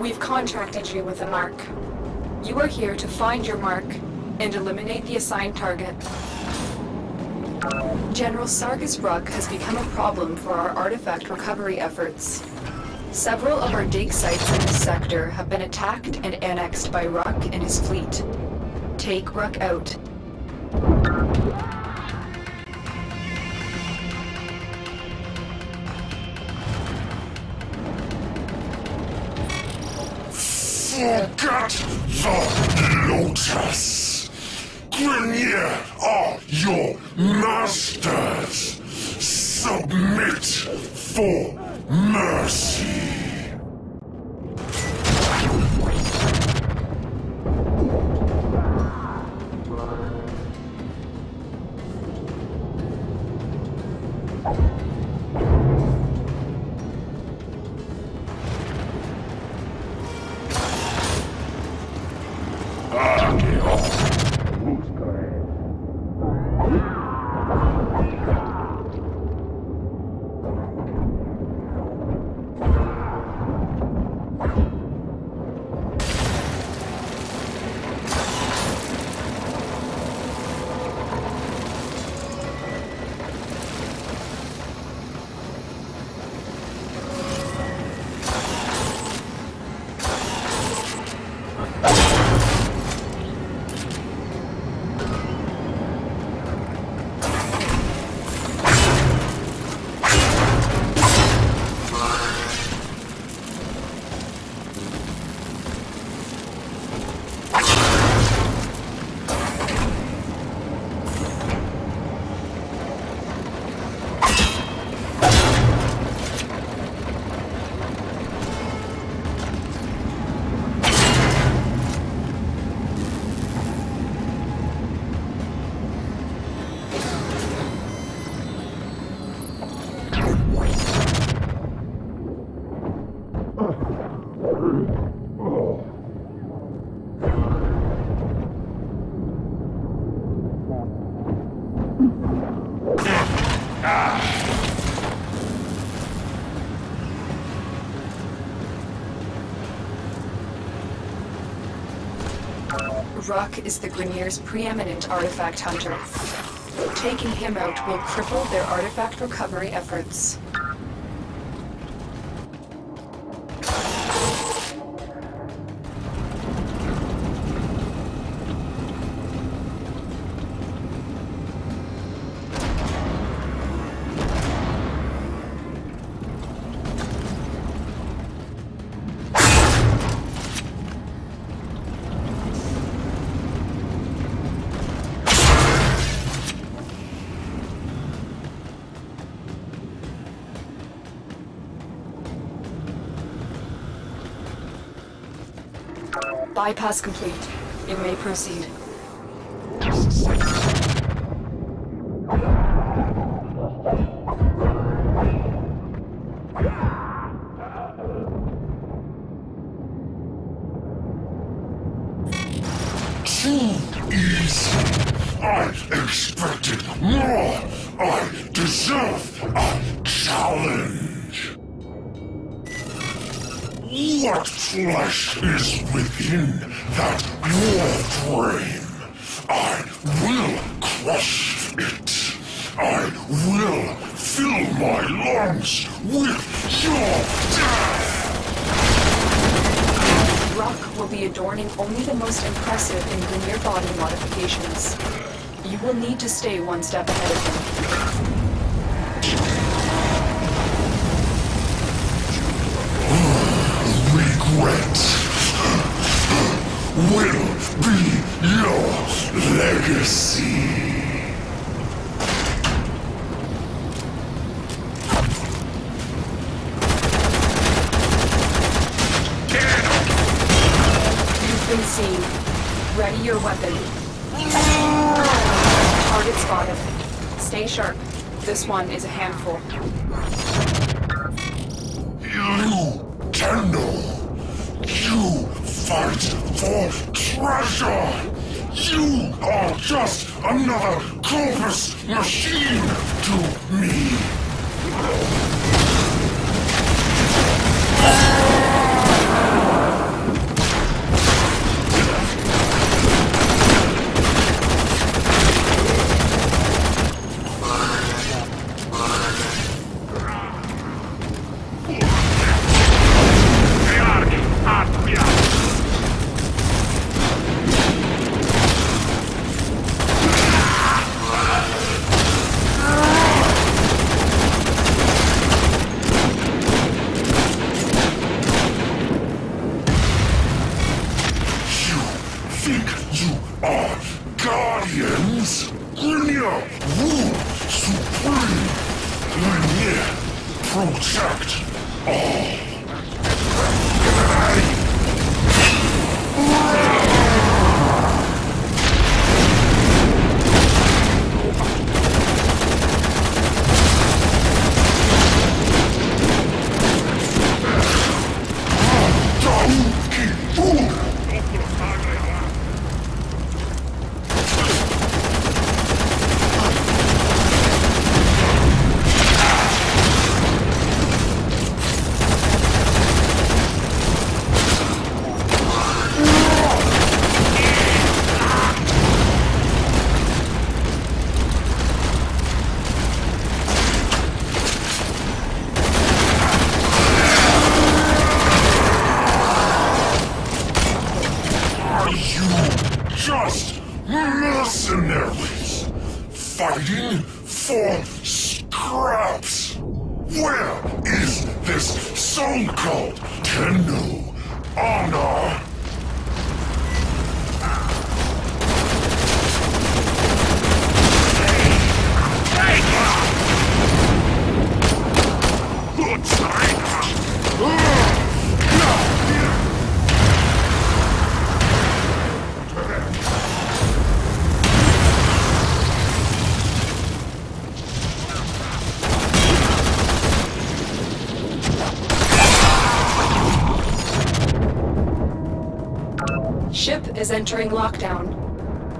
We've contracted you with a mark. You are here to find your mark and eliminate the assigned target. General Sargas Ruk has become a problem for our artifact recovery efforts. Several of our dig sites in this sector have been attacked and annexed by Ruk and his fleet. Take Ruck out. Forget the Lotus. Grineer are your masters. Submit for mercy. Ruk is the Grineer's preeminent artifact hunter. Taking him out will cripple their artifact recovery efforts. Bypass complete. You may proceed. Too easy. I expected more. I deserve a challenge. What flesh is within that war frame? I will crush it. I will fill my lungs with your death. Ruk will be adorning only the most impressive in Grineer body modifications. You will need to stay one step ahead of him. Will be your legacy. You've been seen. Ready your weapon. Target spotted. Stay sharp. This one is a handful. You, Kendall, you fight for treasure. You are just another corpus machine to me. think you are guardians? Grineer rule supreme. Grineer protect all. Just mercenaries fighting for scraps? Where is this so-called Tenno honor? Ship is entering lockdown.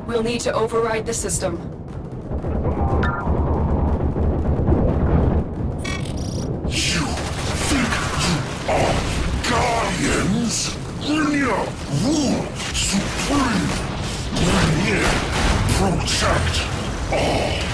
We'll need to override the system. You think you are guardians? Grineer rule supreme. Grineer protect all.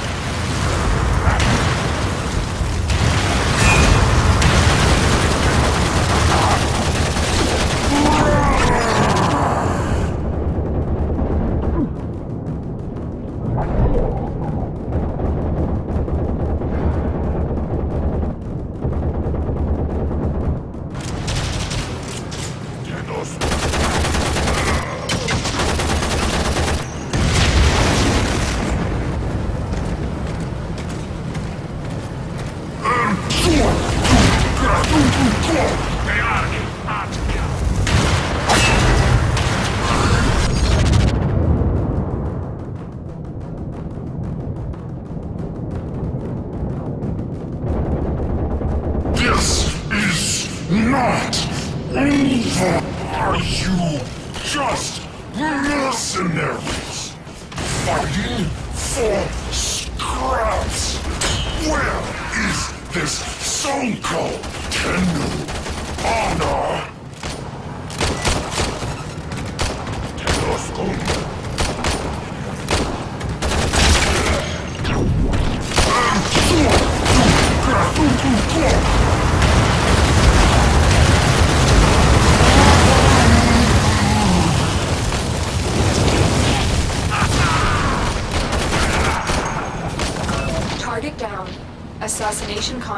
Mercenaries fighting for scraps? Where is this so-called Tenno honor?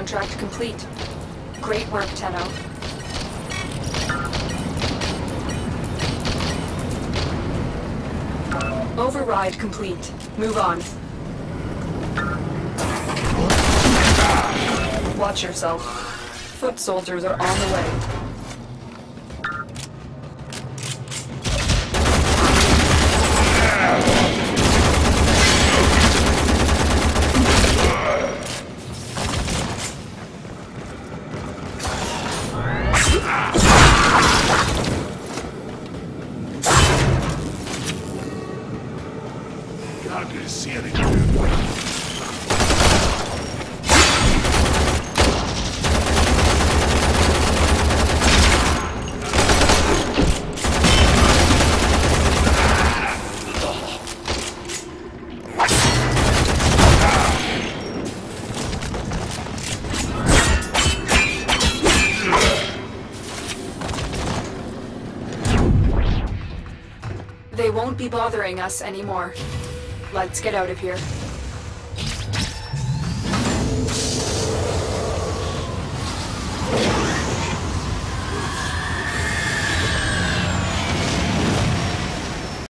Contract complete. Great work, Tenno. Override complete. Move on. Watch yourself. Foot soldiers are on the way. They won't be bothering us anymore. Let's get out of here.